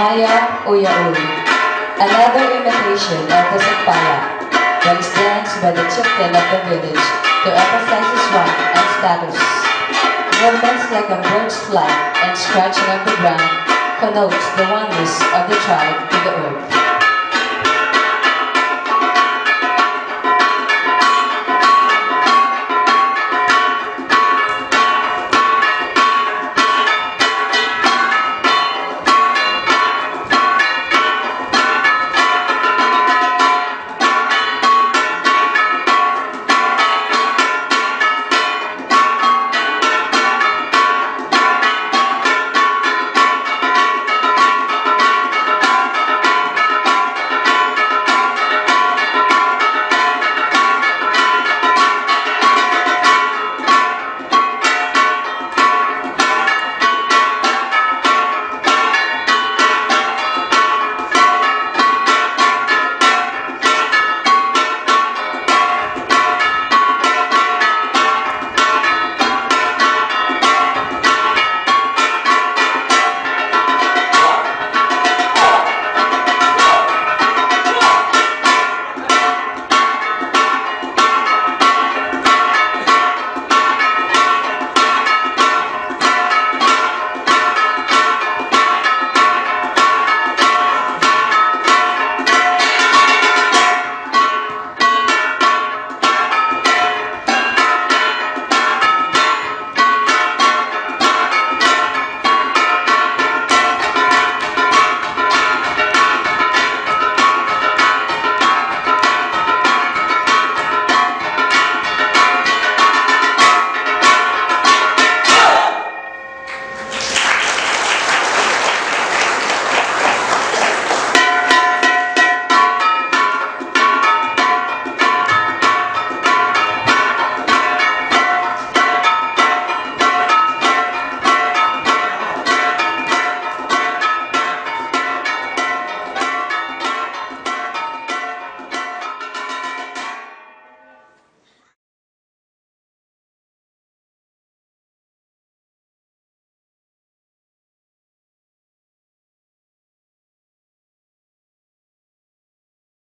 Uya-uy. Another imitation of the Sampaya that is danced by the chieftain of the village to emphasize his rank and status. Movements like a bird's flight and scratching of the ground connotes the oneness of the tribe to the earth.